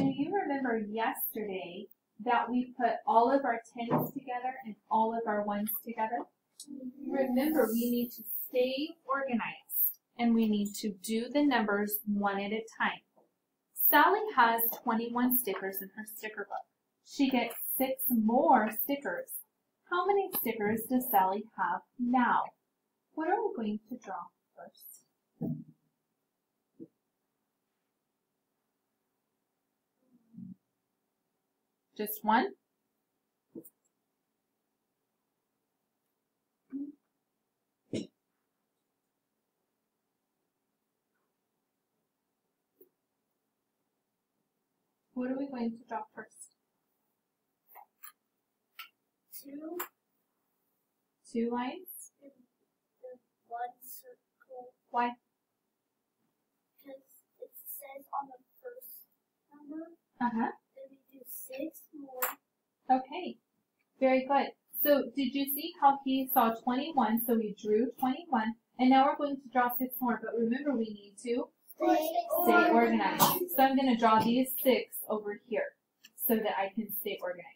do you remember yesterday that we put all of our tens together and all of our ones together? Remember, we need to stay organized and we need to do the numbers one at a time. Sally has 21 stickers in her sticker book. She gets six more stickers. How many stickers does Sally have now? What are we going to draw first? Just one? What are we going to draw first? Two, Two lines? one circle, Why? because it says on the first number, Uh-huh. Then we do six more. Okay. Very good. So did you see how he saw 21, so we drew 21, and now we're going to draw six more, but remember we need to stay organized. So I'm going to draw these six over here so that I can stay organized.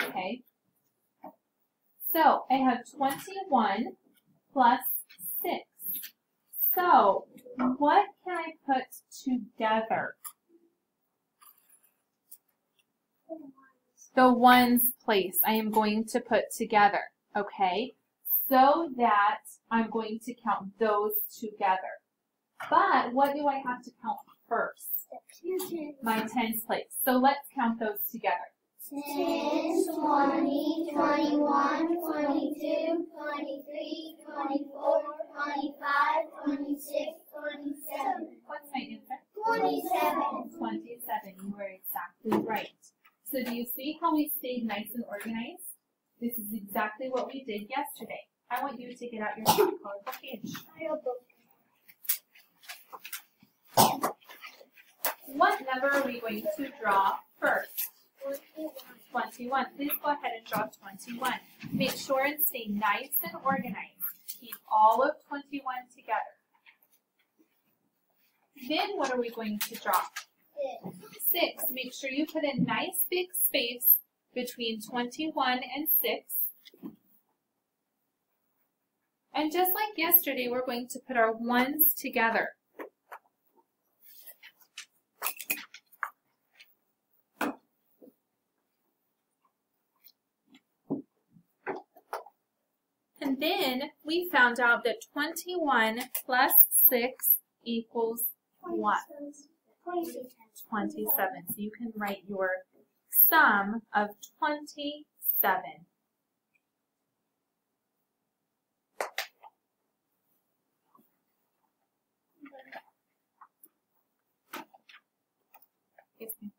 Okay? So I have 21 plus 6. So what can I put together? The ones place I am going to put together. Okay? So that I'm going to count those together. But what do I have to count first? My tens place. So let's count those together. 10, 20, 21, 22, 23, 24, 25, 26, 27. What's my answer? 27. 27. You were exactly right. So do you see how we stayed nice and organized? This is exactly what we did yesterday. I want you to get out your colorful page. What number are we going to draw first? 21. Please go ahead and draw 21. Make sure and stay nice and organized. Keep all of 21 together. Then what are we going to draw? 6. Make sure you put a nice big space between 21 and 6. And just like yesterday, we're going to put our ones together. And then we found out that 21 plus 6 equals what? 27. So you can write your sum of 27. Yes, ma'am.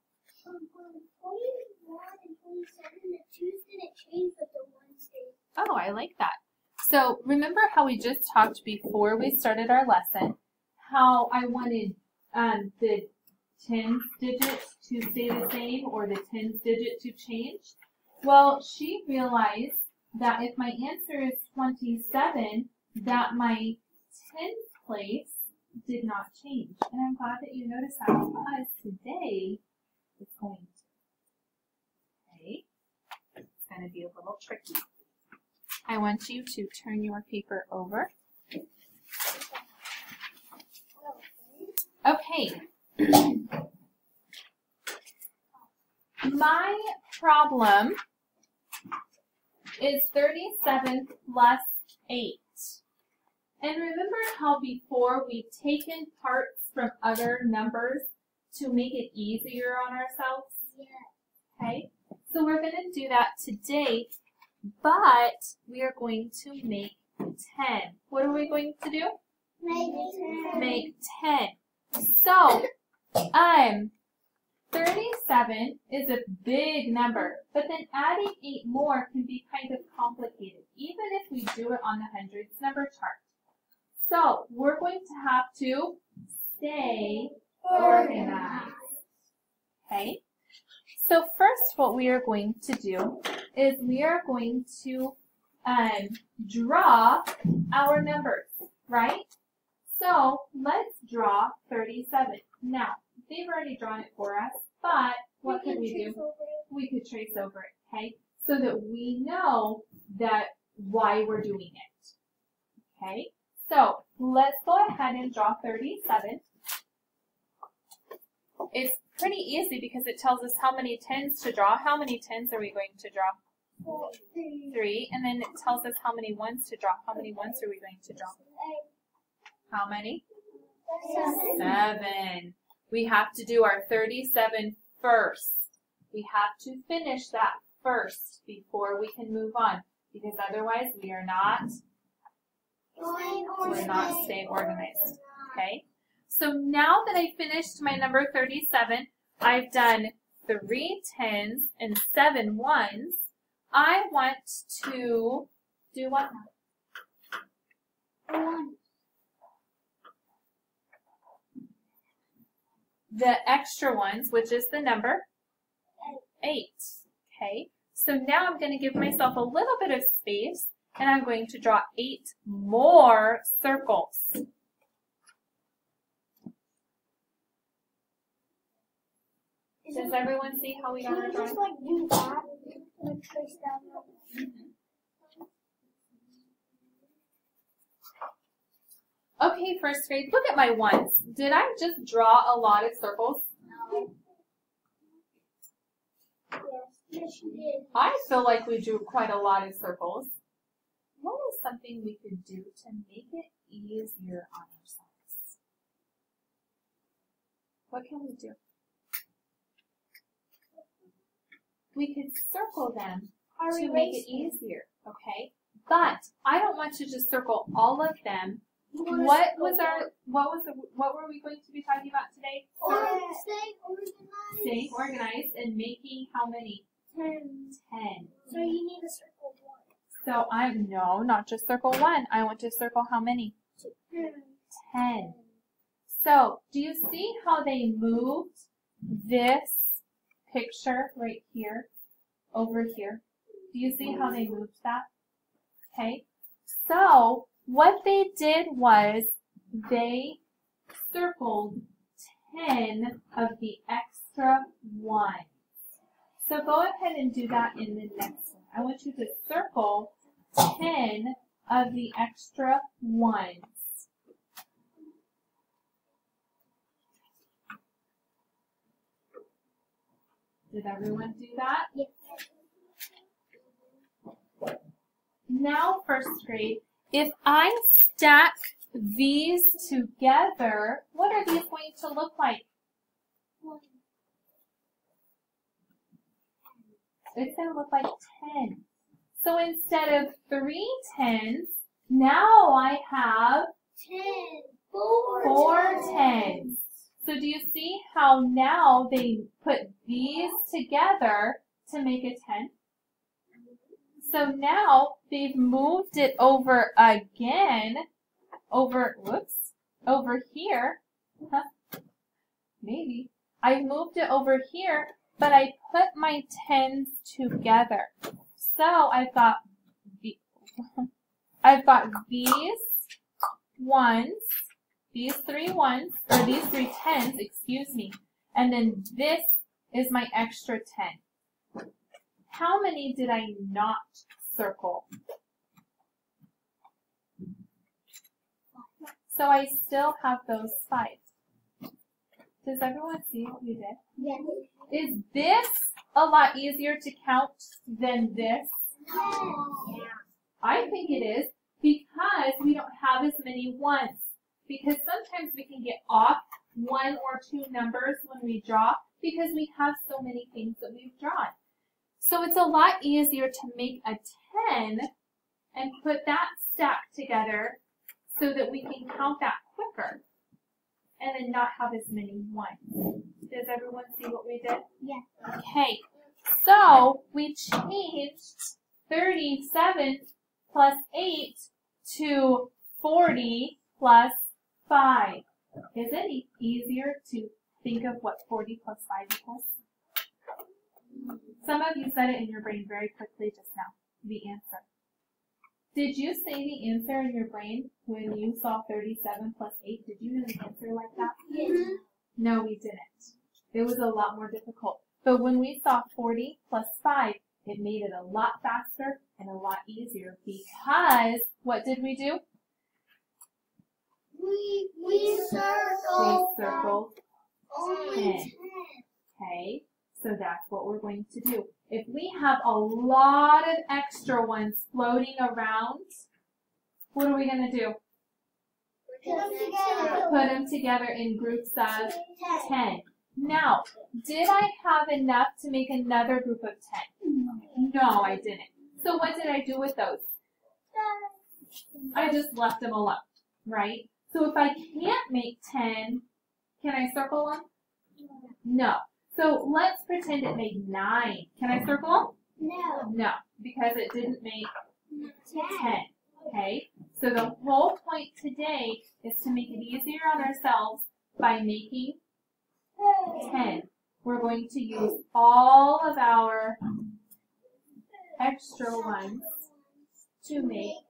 Oh, I like that. So remember how we just talked before we started our lesson, how I wanted um, the tens digit to stay the same or the tens digit to change? Well, she realized that if my answer is 27, that my tens place did not change. And I'm glad that you noticed that because today it's going to. Okay? It's going to be a little tricky. I want you to turn your paper over. Okay. My problem is 37 plus 8. And remember how before we've taken parts from other numbers to make it easier on ourselves? Okay? So we're going to do that today, but we are going to make 10. What are we going to do? Make 10. Make 10. So, um, 37 is a big number, but then adding 8 more can be kind of complicated, even if we do it on the hundreds number chart. So, we're going to have to stay organized. Okay? So first what we are going to do is we are going to um, draw our numbers, right? So let's draw 37. Now, they've already drawn it for us, But what can we do? We could trace over it, okay? So that we know that why we're doing it. Okay? So let's go ahead and draw 37. It's pretty easy because it tells us how many tens to draw. How many tens are we going to draw? Three. And then it tells us how many ones to draw. How many ones are we going to draw? How many? Seven. We have to do our 37 first. We have to finish that first before we can move on because otherwise we are not we're not staying organized. Okay? So now that I finished my number 37, I've done three tens and seven ones. I want to do what now? The extra ones, which is the number eight. Okay? So now I'm going to give myself a little bit of space and I'm going to draw eight more circles. Does everyone see how we got our you just drawing? like do that? Like trace down Okay, first grade, look at my ones. Did I just draw a lot of circles? No. Yes, yes you did. I feel like we drew quite a lot of circles. What is something we could do to make it easier on ourselves? What can we do? We could circle them Are to we make it easier, okay? But I don't want to just circle all of them. What was our what was the what were we going to be talking about today? Um, or stay organized. Staying organized and making how many? Ten. Ten. So you need to circle one. So I'm no, not just circle one. I want to circle how many? Ten. Ten. So do you see how they moved this picture right here over here? Do you see how they moved that? Okay. So what they did was they circled 10 of the extra ones. So go ahead and do that in the next one. I want you to circle 10 of the extra ones. Did everyone do that? Yes. Now, first grade, if I stack these together, what are these going to look like? It's going to look like 10. So instead of three tens, now I have Ten. Four. four tens. So do you see how now they put these together to make a 10? So now they've moved it over again, over, whoops, over here. Huh? Maybe. I moved it over here, but I put my tens together. So I've got, the, I've got these ones, these three ones, or these three tens, excuse me, and then this is my extra ten. How many did I not circle? So I still have those five. Does everyone see what we did? Yes. Is this a lot easier to count than this? Yeah. I think it is because we don't have as many ones. Because sometimes we can get off one or two numbers when we draw because we have so many things that we've drawn. So it's a lot easier to make a 10 and put that stack together so that we can count that quicker and then not have as many ones. Does everyone see what we did? Yes. Okay, so we changed 37 plus 8 to 40 plus 5. Is it easier to think of what 40 plus 5 equals? Some of you said it in your brain very quickly just now, the answer. Did you say the answer in your brain when you saw 37 plus 8? Did you the answer like that? Yes. No, we didn't. It was a lot more difficult. But when we saw 40 plus 5, it made it a lot faster and a lot easier because what did we do? We, we circle. We circled Only ten. ten. Okay, so that's what we're going to do. If we have a lot of extra ones floating around, what are we going to do? Put them together. Put them together in groups of Ten. Now, did I have enough to make another group of 10? No, I didn't. So what did I do with those? I just left them alone, right? So if I can't make 10, can I circle them? No. So let's pretend it made 9. Can I circle No. No, because it didn't make Ten. 10. Okay? So the whole point today is to make it easier on ourselves by making 10. We're going to use all of our extra ones to make 10.